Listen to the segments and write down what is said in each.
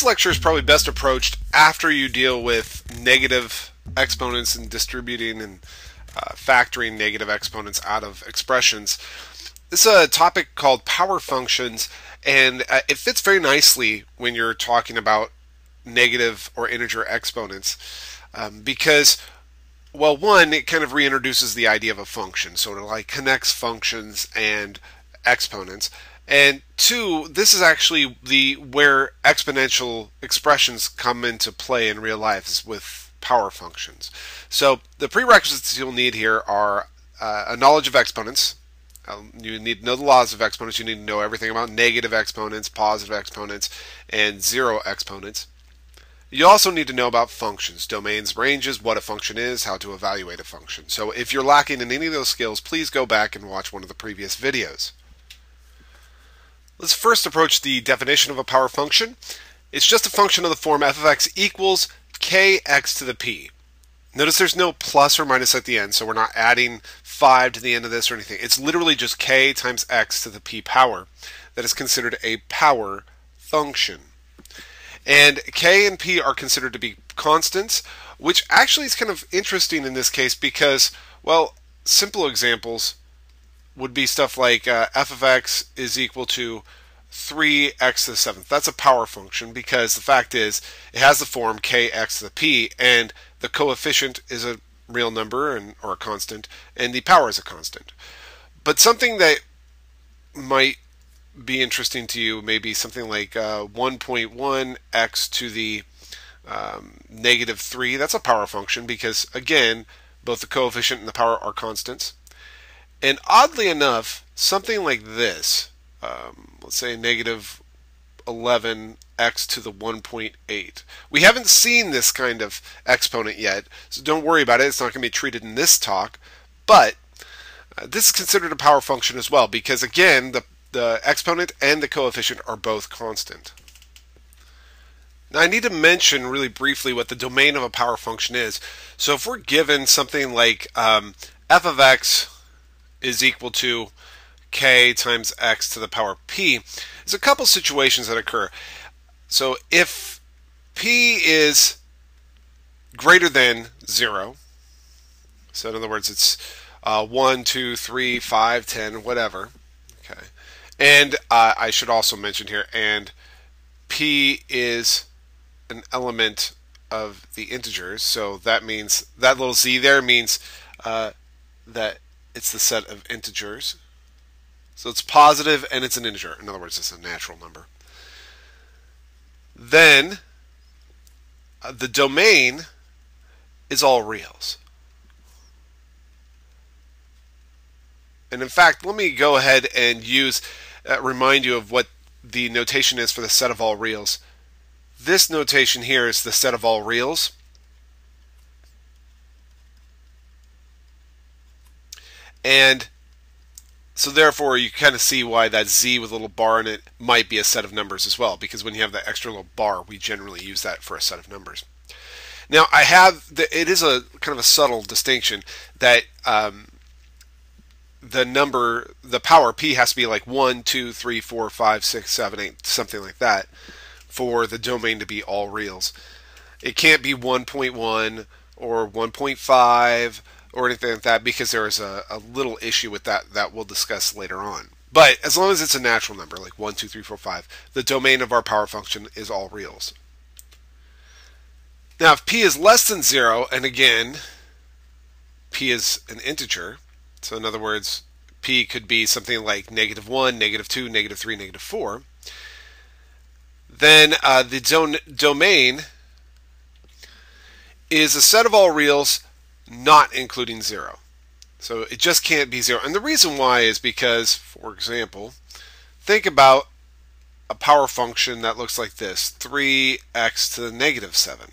this lecture is probably best approached after you deal with negative exponents and distributing and uh, factoring negative exponents out of expressions. This is a topic called power functions, and uh, it fits very nicely when you're talking about negative or integer exponents um, because well one it kind of reintroduces the idea of a function so it like connects functions and exponents and two this is actually the where exponential expressions come into play in real life is with power functions so the prerequisites you'll need here are uh, a knowledge of exponents um, you need to know the laws of exponents you need to know everything about negative exponents positive exponents and zero exponents you also need to know about functions, domains, ranges, what a function is, how to evaluate a function. So if you're lacking in any of those skills, please go back and watch one of the previous videos. Let's first approach the definition of a power function. It's just a function of the form f of x equals kx to the p. Notice there's no plus or minus at the end, so we're not adding 5 to the end of this or anything. It's literally just k times x to the p power that is considered a power function. And K and P are considered to be constants, which actually is kind of interesting in this case because, well, simple examples would be stuff like uh, f of x is equal to 3x to the seventh. That's a power function because the fact is it has the form kx to the p and the coefficient is a real number and or a constant and the power is a constant. But something that might be interesting to you, maybe something like uh, 1.1 x to the um, negative 3. That's a power function because, again, both the coefficient and the power are constants. And oddly enough, something like this, um, let's say negative 11 x to the 1.8. We haven't seen this kind of exponent yet, so don't worry about it. It's not going to be treated in this talk, but uh, this is considered a power function as well because, again, the the exponent and the coefficient are both constant. Now I need to mention really briefly what the domain of a power function is. So if we're given something like um, f of x is equal to k times x to the power p, there's a couple situations that occur. So if p is greater than 0, so in other words it's uh, 1, 2, 3, 5, 10, whatever, okay, and uh, I should also mention here, and p is an element of the integers, so that means that little z there means uh, that it's the set of integers. So it's positive and it's an integer. In other words, it's a natural number. Then uh, the domain is all reals. And in fact, let me go ahead and use uh, remind you of what the notation is for the set of all reals. This notation here is the set of all reals. And so therefore you kind of see why that z with a little bar in it might be a set of numbers as well because when you have that extra little bar we generally use that for a set of numbers. Now I have the, it is a kind of a subtle distinction that um, the number, the power p has to be like 1, 2, 3, 4, 5, 6, 7, 8, something like that for the domain to be all reals. It can't be 1.1 or 1.5 or anything like that because there is a, a little issue with that that we'll discuss later on. But as long as it's a natural number, like 1, 2, 3, 4, 5, the domain of our power function is all reals. Now, if p is less than 0, and again, p is an integer, so in other words, p could be something like negative 1, negative 2, negative 3, negative 4. Then uh, the domain is a set of all reals not including 0. So it just can't be 0. And the reason why is because, for example, think about a power function that looks like this, 3x to the negative 7.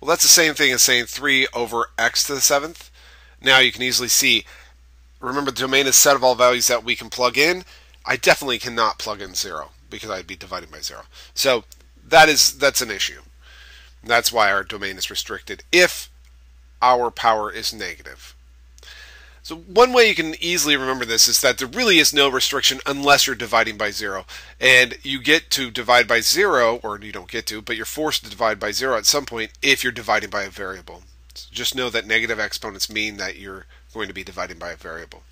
Well, that's the same thing as saying 3 over x to the 7th. Now you can easily see remember the domain is set of all values that we can plug in. I definitely cannot plug in zero because I'd be dividing by zero. So that is that's an issue. That's why our domain is restricted if our power is negative. So one way you can easily remember this is that there really is no restriction unless you're dividing by zero. And you get to divide by zero, or you don't get to, but you're forced to divide by zero at some point if you're dividing by a variable. So just know that negative exponents mean that you're going to be dividing by a variable.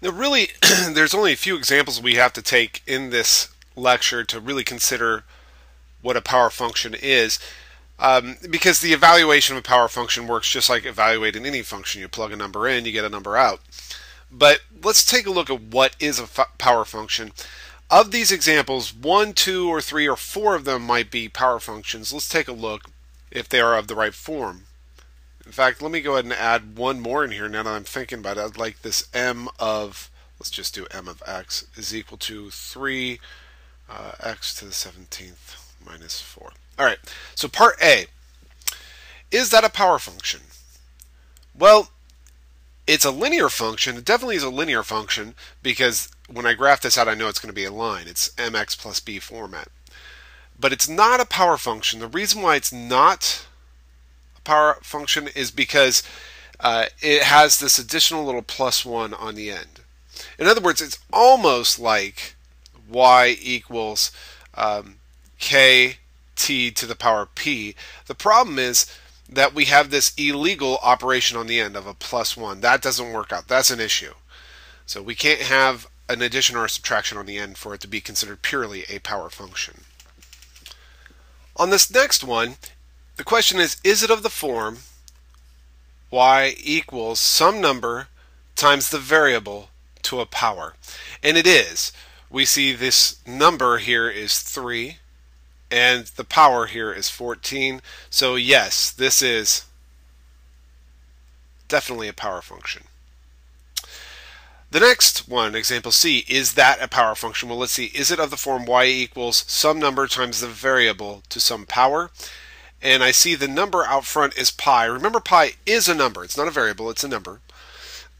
Now really, there's only a few examples we have to take in this lecture to really consider what a power function is. Um, because the evaluation of a power function works just like evaluating any function. You plug a number in, you get a number out. But let's take a look at what is a power function. Of these examples, one, two, or three, or four of them might be power functions. Let's take a look if they are of the right form. In fact, let me go ahead and add one more in here now that I'm thinking about it. I'd like this m of, let's just do m of x, is equal to 3 uh, x to the 17th minus 4. All right, so part A. Is that a power function? Well, it's a linear function. It definitely is a linear function because when I graph this out, I know it's going to be a line. It's mx plus b format. But it's not a power function. The reason why it's not a power function is because uh, it has this additional little plus one on the end. In other words, it's almost like y equals um, k t to the power p. The problem is that we have this illegal operation on the end of a plus 1. That doesn't work out. That's an issue. So we can't have an addition or a subtraction on the end for it to be considered purely a power function. On this next one, the question is, is it of the form y equals some number times the variable to a power? And it is. We see this number here is 3 and the power here is 14. So yes, this is definitely a power function. The next one, example C, is that a power function? Well, let's see. Is it of the form y equals some number times the variable to some power? And I see the number out front is pi. Remember, pi is a number. It's not a variable, it's a number.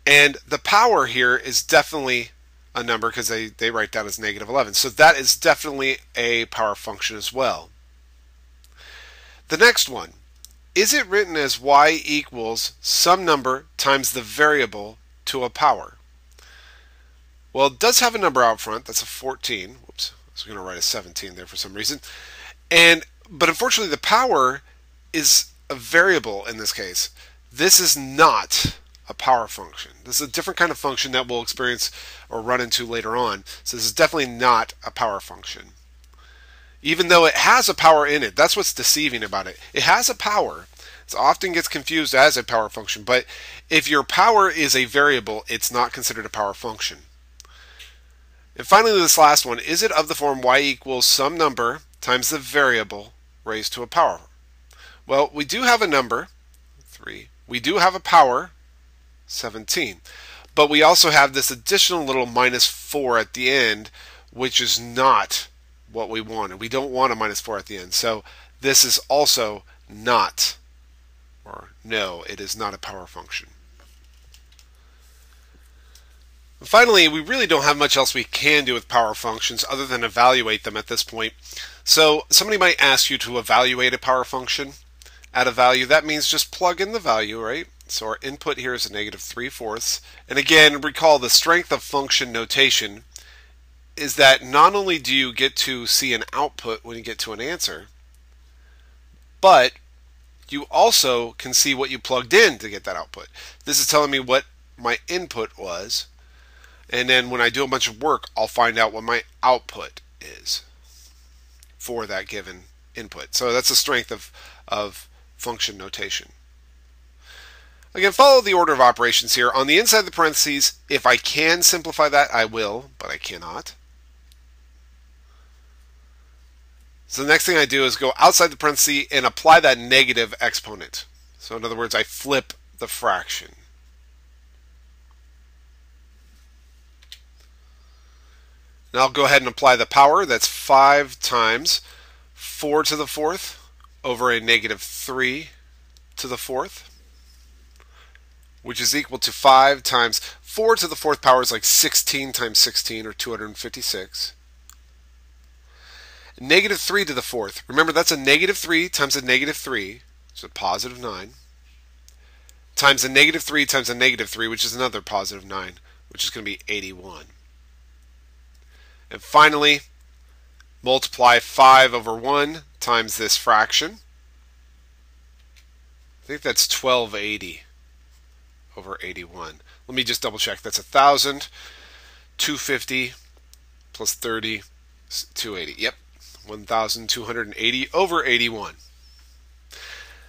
And the power here is definitely a number because they, they write down as negative 11. So that is definitely a power function as well. The next one, is it written as y equals some number times the variable to a power? Well, it does have a number out front. That's a 14. Whoops, I was going to write a 17 there for some reason. And But unfortunately, the power is a variable in this case. This is not a power function. This is a different kind of function that we'll experience or run into later on. So this is definitely not a power function. Even though it has a power in it, that's what's deceiving about it. It has a power. It often gets confused as a power function, but if your power is a variable, it's not considered a power function. And finally, this last one, is it of the form y equals some number times the variable raised to a power? Well, we do have a number, 3. We do have a power, 17. But we also have this additional little minus 4 at the end, which is not what we wanted. We don't want a minus 4 at the end. So this is also not, or no, it is not a power function. Finally, we really don't have much else we can do with power functions other than evaluate them at this point. So somebody might ask you to evaluate a power function at a value. That means just plug in the value, right? So our input here is a negative 3 fourths. And again, recall the strength of function notation is that not only do you get to see an output when you get to an answer, but you also can see what you plugged in to get that output. This is telling me what my input was, and then when I do a bunch of work, I'll find out what my output is for that given input. So that's the strength of, of function notation. Again, follow the order of operations here. On the inside of the parentheses, if I can simplify that, I will, but I cannot. So the next thing I do is go outside the parenthesis and apply that negative exponent. So in other words, I flip the fraction. Now I'll go ahead and apply the power. That's 5 times 4 to the fourth over a negative 3 to the fourth which is equal to 5 times 4 to the fourth power is like 16 times 16 or 256. Negative 3 to the fourth. Remember that's a negative 3 times a negative 3, so positive 9. times a negative 3 times a negative 3, which is another positive 9, which is going to be 81. And finally, multiply 5 over 1 times this fraction. I think that's 1280 over 81. Let me just double check. That's 1,000, 250 plus 30, 280. Yep, 1,280 over 81.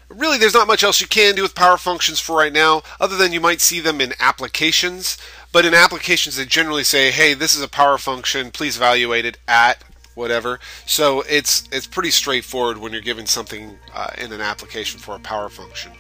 Really, there's not much else you can do with power functions for right now, other than you might see them in applications. But in applications, they generally say, hey, this is a power function, please evaluate it at whatever. So it's, it's pretty straightforward when you're given something uh, in an application for a power function.